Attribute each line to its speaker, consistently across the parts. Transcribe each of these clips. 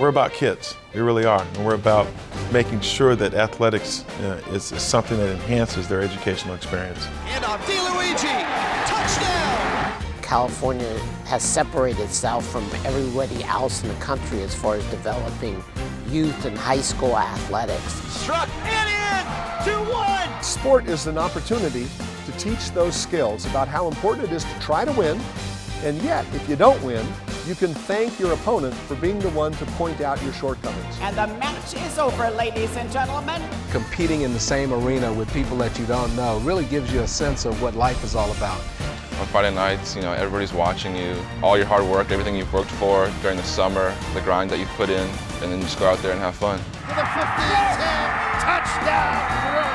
Speaker 1: We're about kids, we really are, and we're about making sure that athletics uh, is, is, something that enhances their educational experience.
Speaker 2: And on DeLuigi, touchdown!
Speaker 3: California has separated itself from everybody else in the country as far as developing youth and high school athletics.
Speaker 2: Struck and in, 2-1!
Speaker 4: Sport is an opportunity to teach those skills about how important it is to try to win, and yet, if you don't win, you can thank your opponent for being the one to point out your shortcomings.
Speaker 5: And the match is over, ladies and gentlemen.
Speaker 6: Competing in the same arena with people that you don't know really gives you a sense of what life is all about.
Speaker 7: On Friday nights, you know, everybody's watching you. All your hard work, everything you've worked for during the summer, the grind that you've put in, and then just go out there and have fun.
Speaker 2: To the 15-10, touchdown!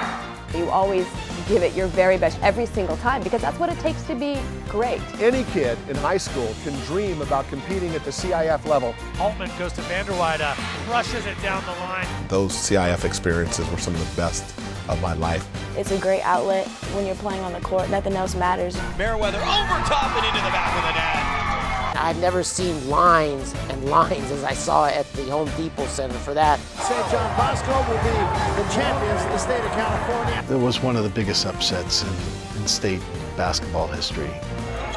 Speaker 8: You always give it your very best every single time because that's what it takes to be great.
Speaker 4: Any kid in high school can dream about competing at the CIF level.
Speaker 9: Altman goes to Vanderweide, uh, rushes it down the line.
Speaker 10: Those CIF experiences were some of the best of my life.
Speaker 11: It's a great outlet when you're playing on the court. Nothing else matters.
Speaker 2: Merriweather over top
Speaker 3: I've never seen lines and lines as I saw at the Home Depot Center for that.
Speaker 2: St. John Bosco will be the champions of the state of California.
Speaker 12: It was one of the biggest upsets in, in state basketball history.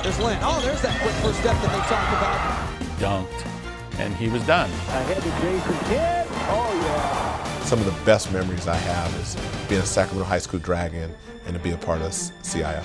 Speaker 2: There's Lin. Oh, there's that quick first step that they talked about.
Speaker 13: Dunked, and he was done.
Speaker 2: Ahead to Jason Kidd. Oh, yeah.
Speaker 10: Some of the best memories I have is being a Sacramento High School Dragon and to be a part of CIF.